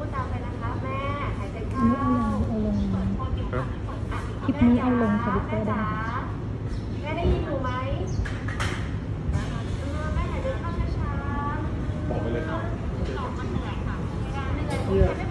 พูดตามไปนะคะแม่นี่เอาลงเอาลงคลิปนี้เอาลงทวิตเตอร์ได้แม่ได้ยินหนูไหมอแม่หายใจเข้าช้าๆบอกไปเลยครับม่เไ